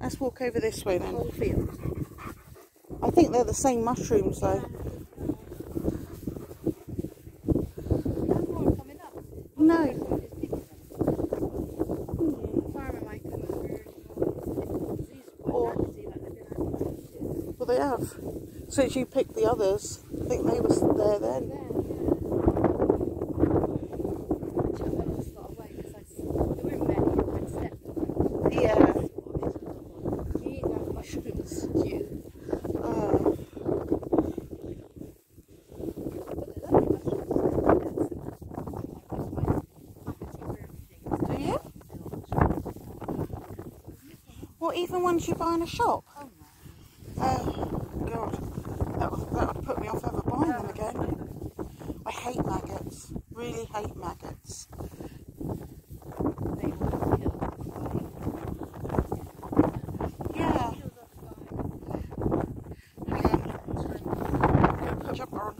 Let's walk over this way then. I think they're the same mushrooms though. No. Well, they have. Since you picked the others, I think they were there then. There, yeah. Actually, I just got away because I s- there weren't many. I'd stepped on them. Yeah. You eat those mushrooms, you. Uh, do you? What, even ones you buy in a shop? Oh, God. That would, that would put me off ever buying them again. I hate maggots. Really hate maggots. Yeah. Hang on. Gonna put jumper on.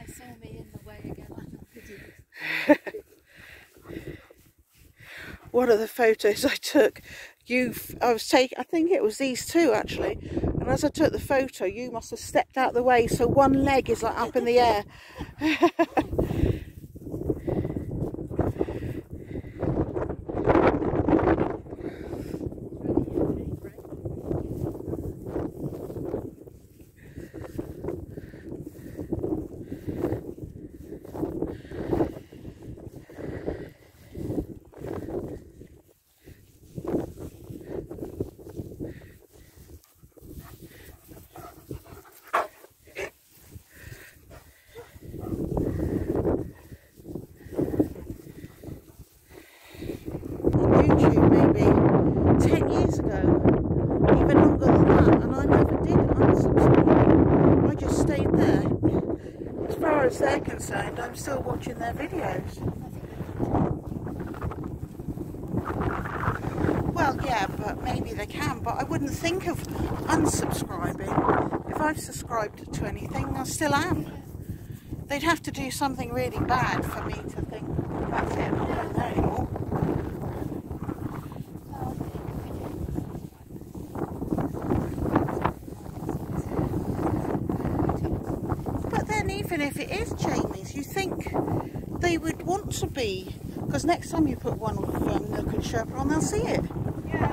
I saw me in the way again on the video. One of the photos I took, you, I was taking, I think it was these two actually, and as I took the photo, you must have stepped out the way, so one leg is like up in the air. on YouTube maybe 10 years ago, even longer than that, and I never did unsubscribe. I just stayed there. As far as they're concerned, I'm still watching their videos. Well, yeah, but maybe they can, but I wouldn't think of unsubscribing. If I've subscribed to anything, I still am. They'd have to do something really bad for me to think, that's it, not going there anymore. But then, even if it is Jamie's, you think they would want to be, because next time you put one of um, Nook and Sherpa on, they'll see it. Yeah.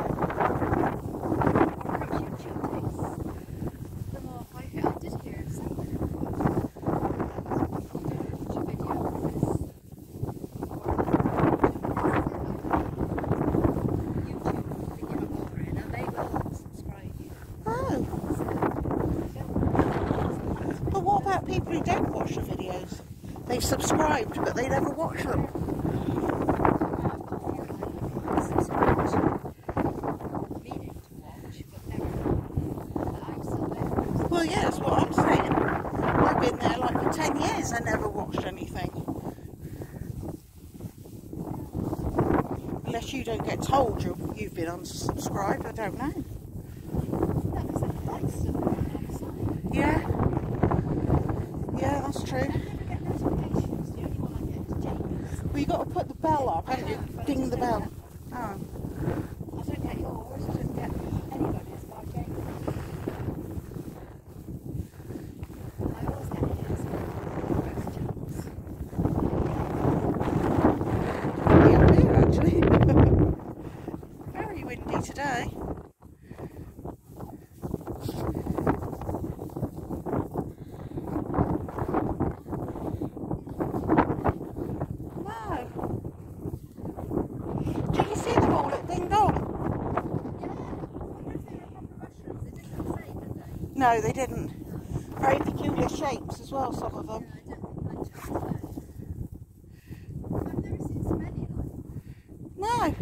Perhaps YouTube takes them off. I, I did hear something. Watch a video of this. YouTube, they get over it and they will subscribe you. Oh, but what about people who don't watch the videos? They've subscribed, but they never watch them. Well, yeah, that's what I'm saying. I've been there like for 10 years I never watched anything. Unless you don't get told you you've been unsubscribed, I don't know. Yeah. Yeah, that's true. Well, you got to put the bell up, haven't you? Ding the bell. Oh. I don't get yours, I don't get anybody's, but I get I always get his questions. Yeah, I do actually. Very windy today. No. Did you see them all at Ding Dong? No, they didn't. Very peculiar shapes as well, some of them. No.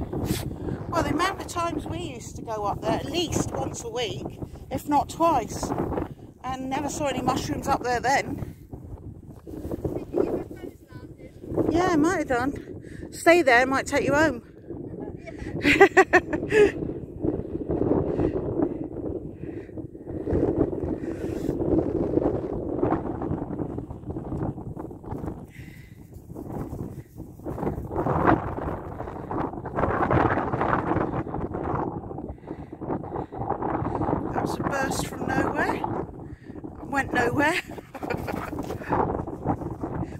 Well, the amount of times we used to go up there, at least once a week, if not twice, and never saw any mushrooms up there then. Yeah, might have done. Stay there, might take you home. must have burst from nowhere. Went nowhere.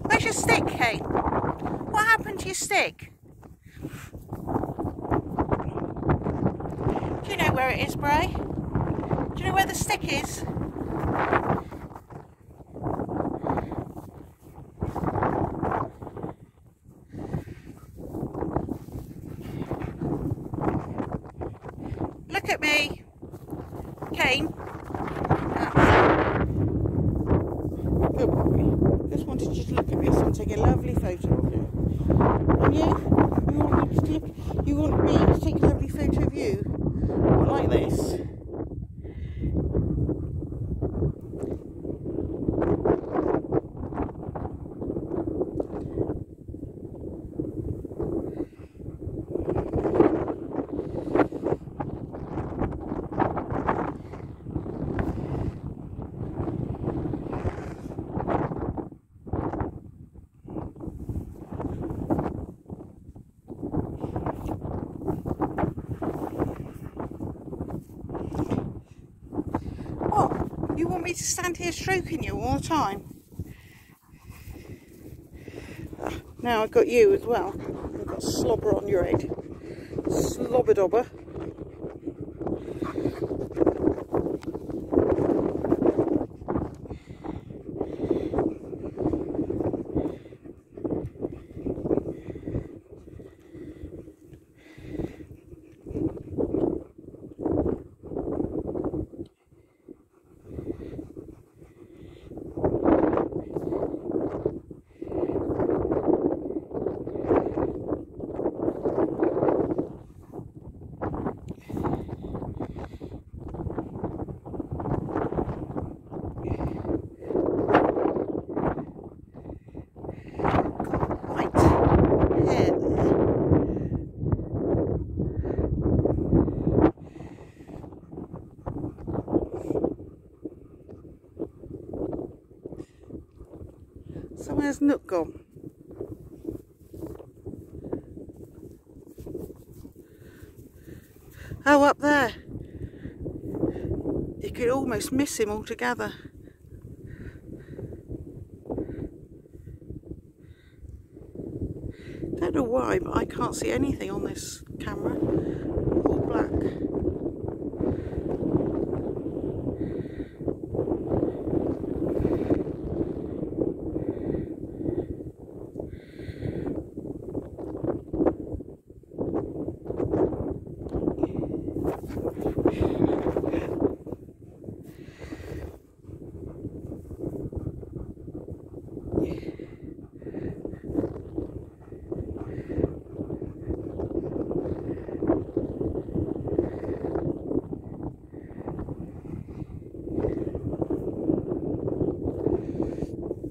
Where's your stick, Kate? What happened to your stick? Do you know where it is, Brea? Do you know where the stick is? Look at me. Kane. Good boy. Just wanted to look at this and take a lovely photo of you. And you? You want me to you want me to take a lovely photo of you? What, like this? What? You want me to stand here stroking you all the time? Ah, Now I've got you as well. I've got slobber on your head. Slobber dobber. Where's gone? Oh, up there. You could almost miss him altogether. Don't know why, but I can't see anything on this camera. All black.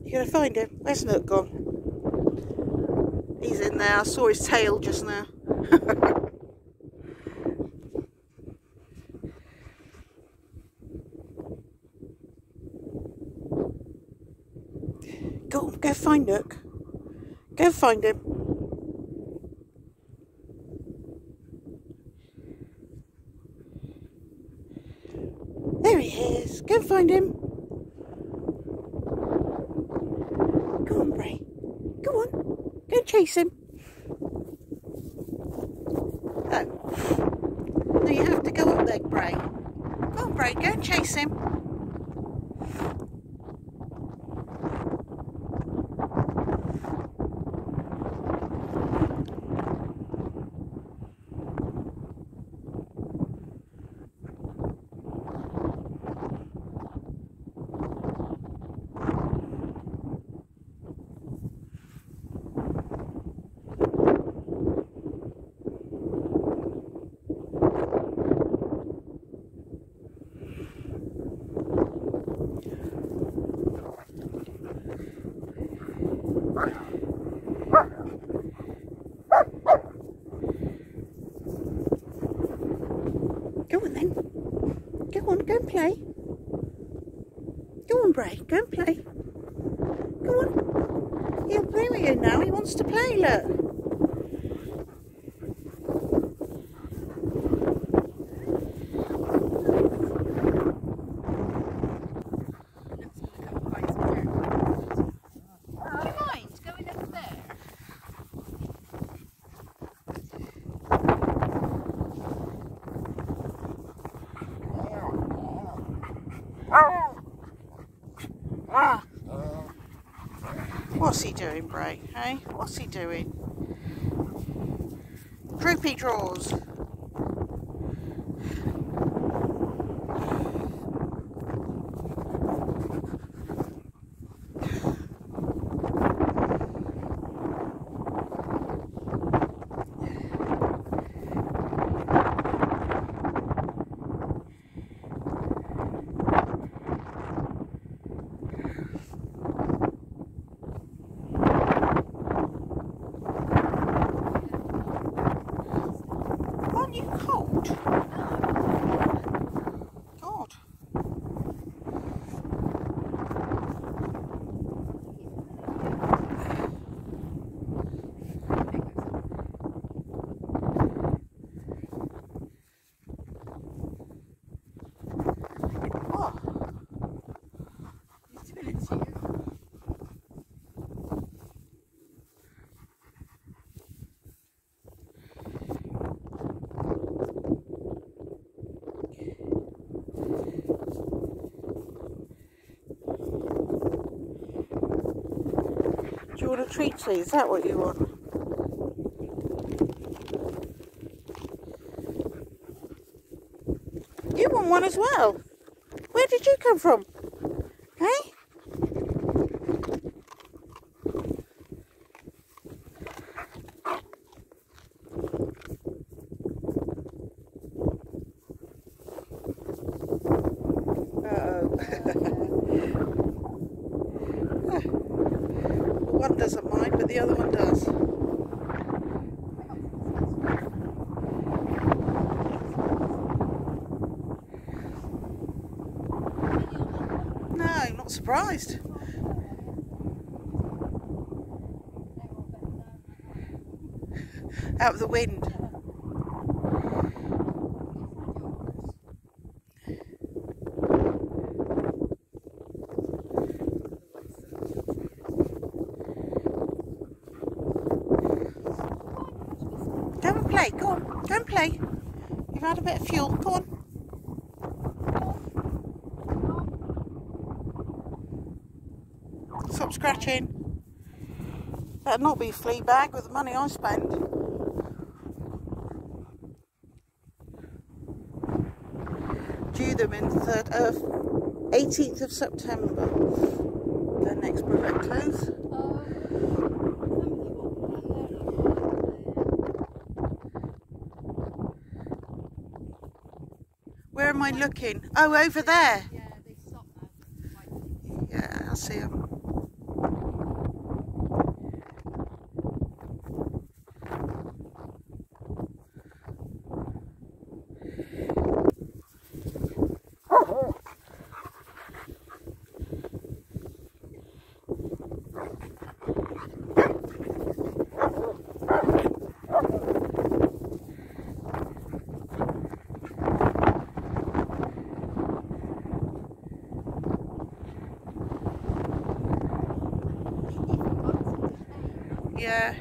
You gonna find him? Where's Nook gone? He's in there. I saw his tail just now. go go find Nook. Go find him. There he is. Go find him. Go on, Brea. Go on. Go and chase him. Oh. No, you have to go up there, Brea. Go on, Brea. Go and chase him. Go on then. Go on, go and play. Go on, Brea, go and play. Go on. He'll play with you now. He wants to play, look. What's he doing, Brea? Hey? What's he doing? Droopy drawers. Aren't you cold? God. What? Do you want a treat tea? Is that what you want? You want one as well? Where did you come from? Hey? Uh-oh. one doesn't mind, but the other one does. No, not surprised. Out of the wind. Go and play. Go on. Go and play. You've had a bit of fuel. Go on. Stop scratching. Better not be flea bag with the money I spend. Due them in the third, uh, 18th of September. The next Bravecto close. Where am I looking? Oh, over there. Yeah, they stopped now. Yeah, I see them. Yeah.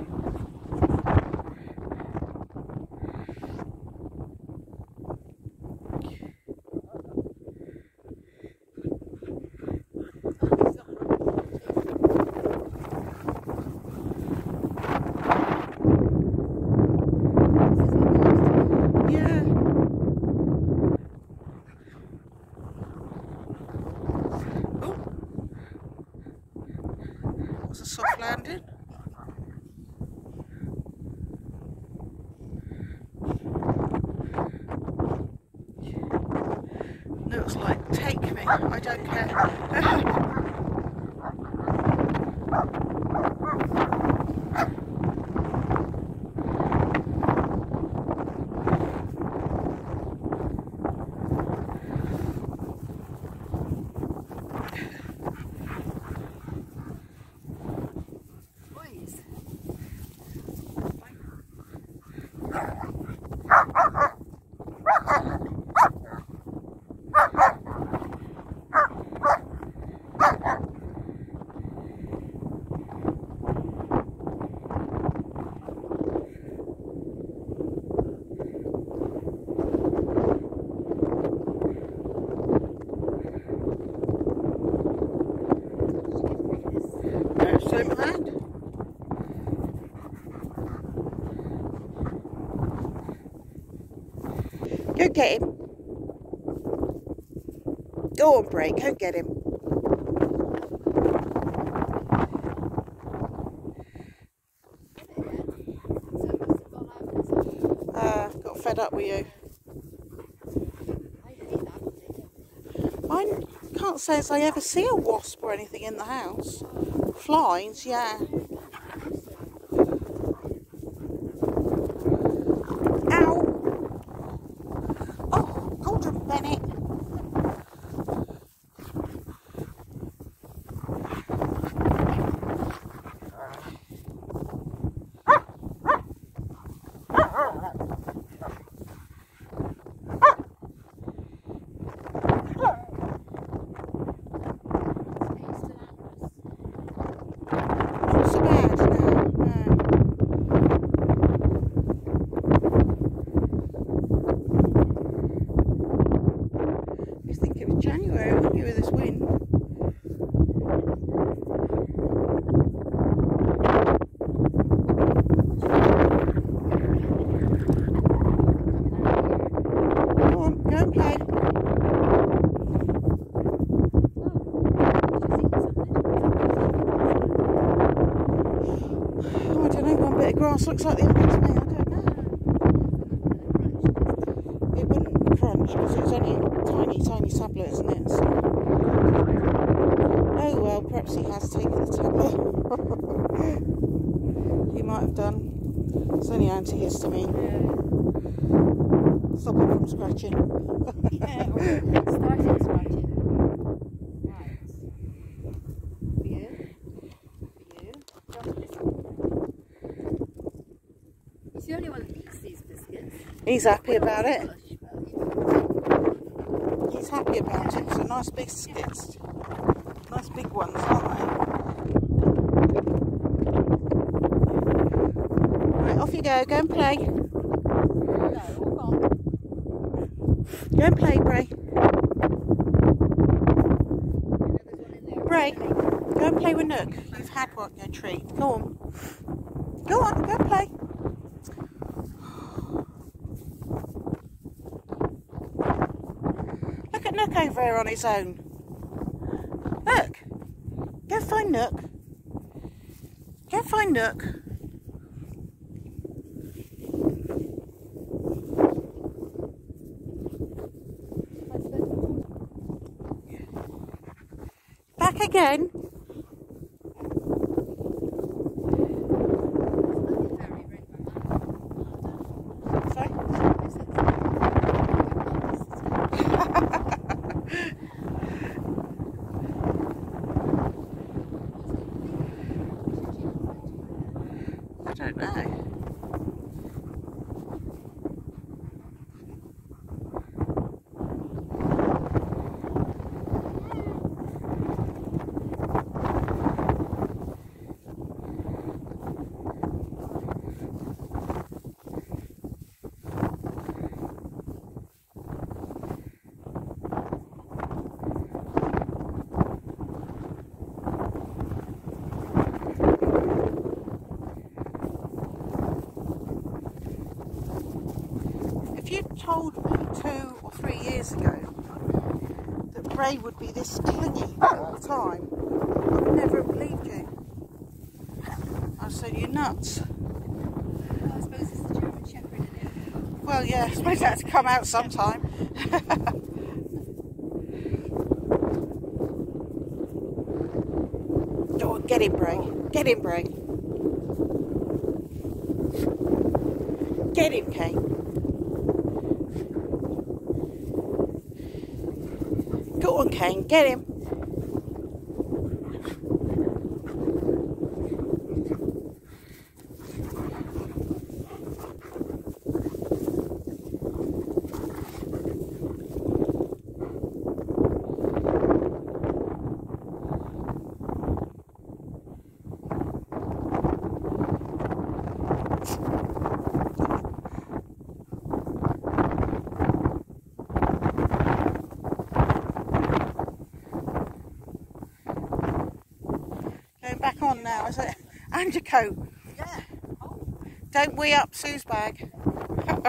Yeah. Oh. Was a soft landing. Looks like take me. I don't care. Boys. Still in my hand. Go get him. Go on, Brea, go get him. Uh, got fed up with you. I can't say as I ever see a wasp or anything in the house. Flies, yeah. Ow! Oh, hold on, Bennett. Not so bad now, no. You think it was January, wouldn't you, with this wind? Go on, go and play. Oh, I don't know, one bit of grass looks like the other to me, I don't know. It wouldn't crunch because it's only a tiny, tiny tablet, isn't it? So... Oh well, perhaps he has taken the tablet. he might have done. It's only antihistamine. Stop him from scratching. Started scratching. Right. For you. For you. Drop this one. He's the only one that eats these biscuits. He's happy about it. He's happy about it. So nice biscuits. Nice big ones, aren't they? Right, off you go. Go and play. Go and play, Brea. Brea, go and play with Nook. You've had one, your treat. Go on. Go on, go and play. Look at Nook over there on his own. Look. Go find Nook. Go find Nook. Back again. Very red, Mama. Sorry. This is I don't know. If you told me two or three years ago that Brea would be this clingy all the time, I would never have believed you. I said, you're nuts. Well, I suppose it's the German Shepherd in it. Well, yeah, I suppose that's to come out sometime. On, get him, Brea. Get him, Brea. Get him, Kate. Go on, Kane, get him. Coat. Yeah. Oh, Don't wee up Sue's bag. got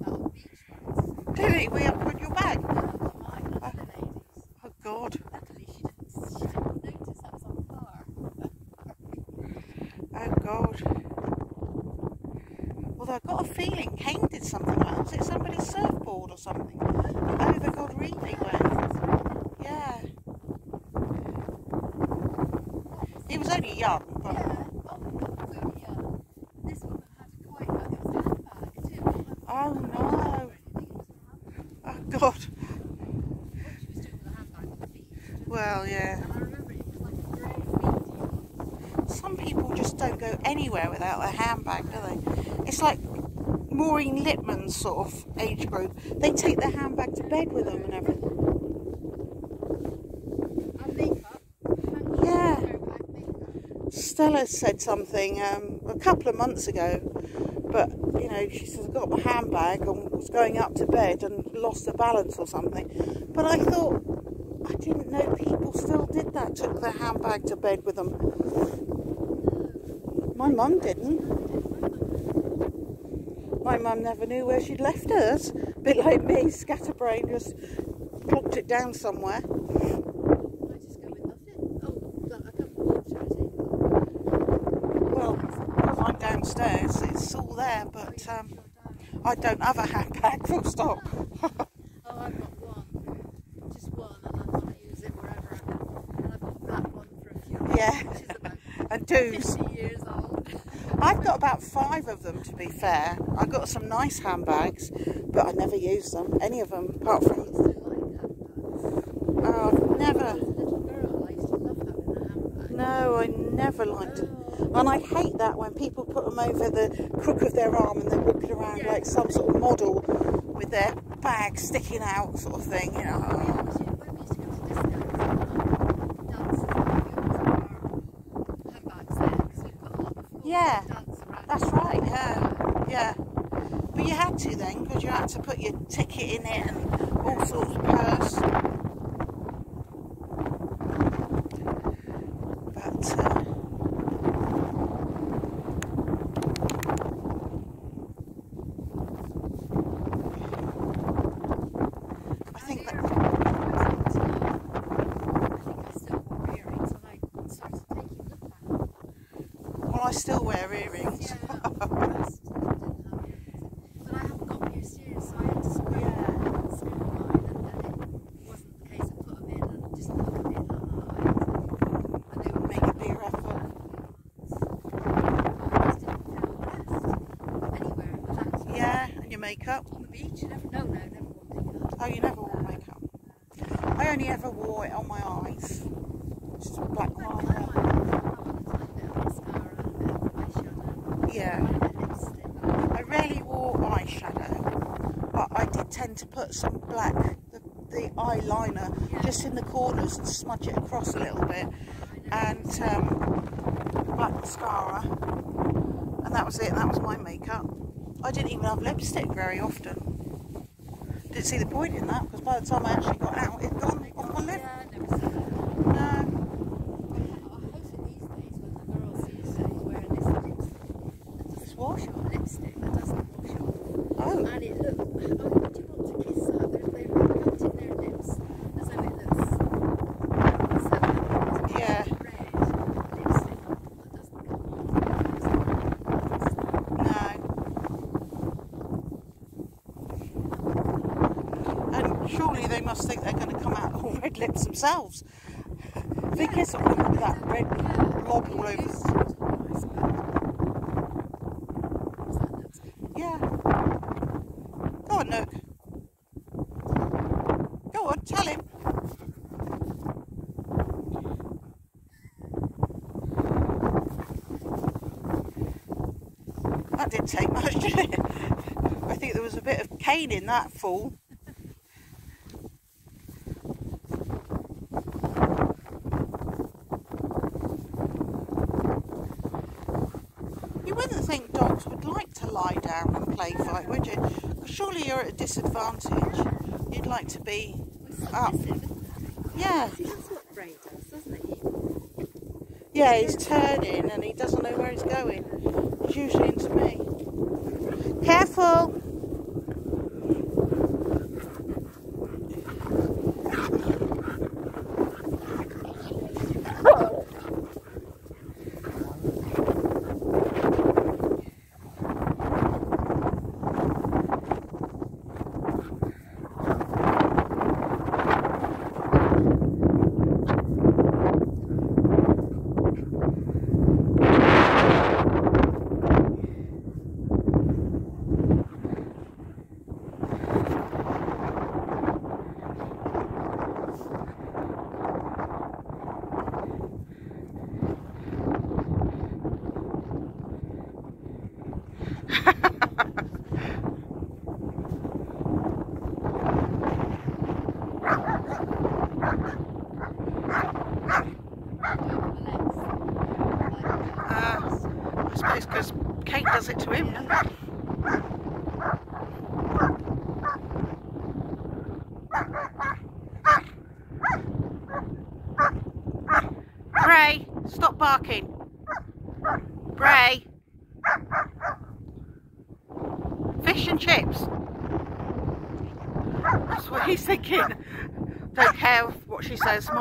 that on beach ones. Did he wee up on your bag? No, not mine, not the ladies. Oh God. Luckily, she didn't, she didn't notice I was on fire. Oh God. Although I've got a feeling Kane did something like that. Was it somebody's surfboard or something? Oh, the God really went. Yeah. He was only young, but Yeah. Oh, so. This woman had quite a, it was a handbag too. oh no. Anything, it was a handbag. Oh God. What she was doing with the handbag on the beach. Well, yeah. And I remember it was like a grey medium. Some people just don't go anywhere without their handbag, do they? It's like Maureen Lipman's sort of age group. They take their handbag to bed with them and everything. And makeup. Yeah. Handbag makeup. Stella said something um, a couple of months ago, but you know, she says I got my handbag and was going up to bed and lost the balance or something. But I thought I didn't know people still did that, took their handbag to bed with them. My mum didn't. My mum never knew where she'd left hers. bit like me, scatterbrain, just plopped it down somewhere. I just go with nothing. Oh, like a cup of water, I take. Well, because I'm downstairs, it's all there, but um, I don't have a handbag, full stop. Oh, I've got one. Just one, and I want to use it wherever I go. And I've got a one for a few Yeah. about and do's. 50 years old. I've got about five of them, to be fair. I've got some nice handbags, but I never use them, any of them, apart from. used to like handbags. Oh, I've never. As a little girl, I used to love having a handbag. No, I never liked it. Oh, And I hate that when people put them over the crook of their arm and they're walking around Yeah. like some sort of model with their bag sticking out, sort of thing, you know. yeah, because you- when we used to go to discos and dances, we always had our handbags there because we'd got a lot of full Yeah, dance around. That's right, yeah, yeah. But you had to then, because you had to put your ticket in it and all sorts of purse. But uh, I think that I think I still wore earrings when I started taking look back. well, I still wear earrings. Yeah, the rest didn't have earrings. But I haven't got pierced ears, so I had to screw Yeah. screw mine, and then it wasn't the case of put them in and just look at it and hide. And they would Make a bigger effort. I just didn't feel blessed anywhere relaxed. Yeah, and your makeup. On the beach, you never, no, no, never wore makeup. Oh, you never wore makeup. I only ever wore it on my eyes. Just a black Well, line. I might have a tiny bit of mascara and a bit of eyeshadow. Yeah. And a bit of lipstick. I rarely wore eyeshadow, but I did tend to put some black, the, the eyeliner, Yeah. just in the corners and smudge it across a little bit, and um, black mascara, and that was it. That was my makeup. I didn't even have lipstick very often. Didn't see the point in that because by the time I actually got out, it'd gone off my lip. Yeah, I never said that. No. I hope it these days when the girls these days wearing this lipstick that doesn't what? wash off lipstick that doesn't wash off. Oh, And it looks, oh, would you want to kiss that? They're, they're coating their lips as though it looks so it's Yeah. red lipstick that doesn't come off. no. And surely they must think they're going to come out all themselves. With that red blob all over. Yeah. Go on, Nook. Go on, tell him. That didn't take much, did it? I think there was a bit of Kane in that fall. play fight, would you? Surely you're at a disadvantage. You'd like to be up. Yeah. Yeah, he's turning and he doesn't know where he's going. He's usually into me. Careful!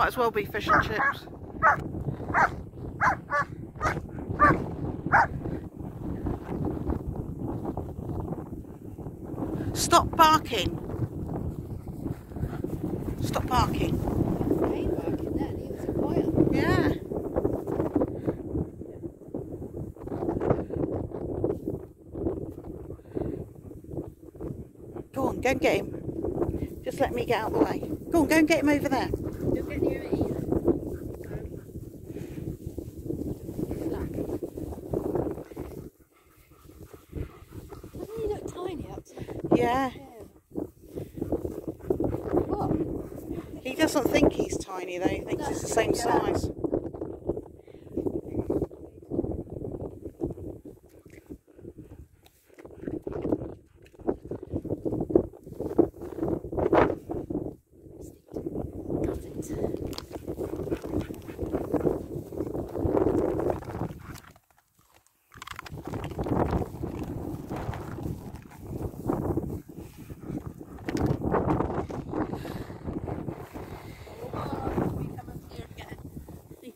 Might as well be fish and chips. Stop barking. Stop barking. Yeah. Go on, go and get him. Just let me get out of the way. Go on, go and get him over there. Don't get near it either. Doesn't he look tiny up to Yeah. him? What? He doesn't think he's tiny he's the same size.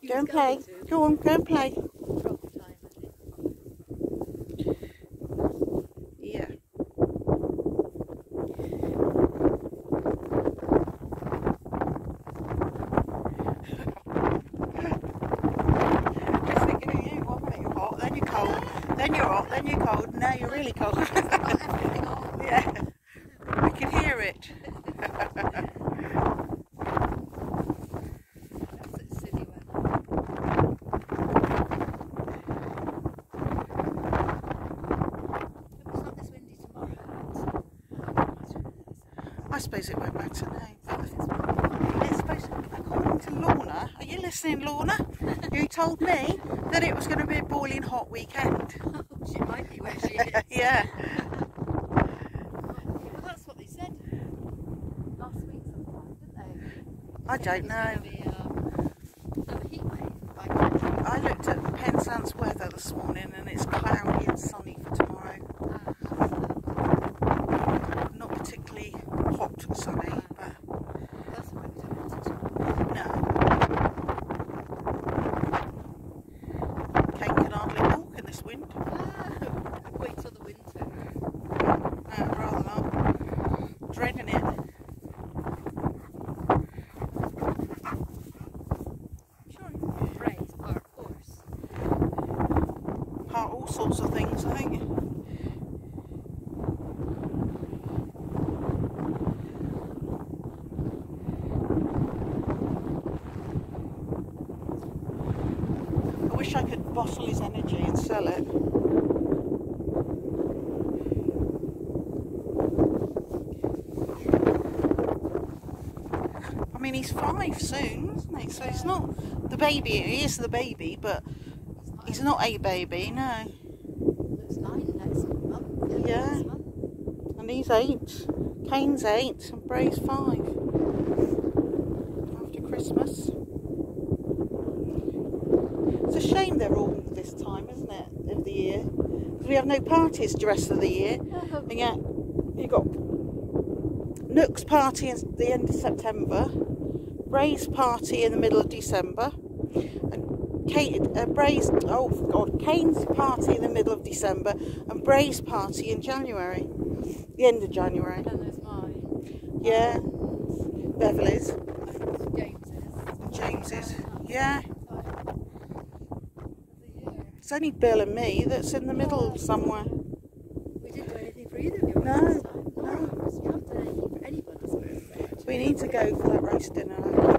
Go and play. Go on, go and play. Yeah. Just thinking of you, one minute you're hot, then you're cold, then you're hot, then you're cold, now you're really cold. yeah. I can hear it. I suppose it won't matter now. It's supposed to, according to Lorna, are you listening, Lorna? You told me that it was going to be a boiling hot weekend. She might be where she is. yeah. Well, that's what they said last week sometime, didn't they? I don't know. It's going to be um, another heat wave by Friday. I looked at Penzance weather this morning and it's cloudy and sunny for tomorrow. Not particularly hot and sunny, but That's what we don't want to do. no. Kate can hardly walk in this wind. Ah, Wait till the winter. No, rather not. Dreading it. Sure, brains are horse. Part all sorts of things, I think. I wish I could bottle his energy and sell it. I mean, he's five soon, isn't he? So he's not the baby. He is the baby, but he's not a baby, no. Looks nine next month. Yeah. And he's eight. Kane's eight and Brea's five. After Christmas. It's a shame they're all this time, isn't it, of the year because we have no parties the rest of the year. Uh-huh. And yet, you got Nook's party at the end of September, Ray's party in the middle of December, and Kate, uh, Brea's, oh God, Kane's party in the middle of December, and Brea's party in January, the end of January. And there's mine. Yeah, Beverly's, And James's. James's. Yeah, it's only Bill and me that's in the middle somewhere. We didn't do anything for either of you No, no. You haven't done anything for anybody's birthday. We need to go for してな。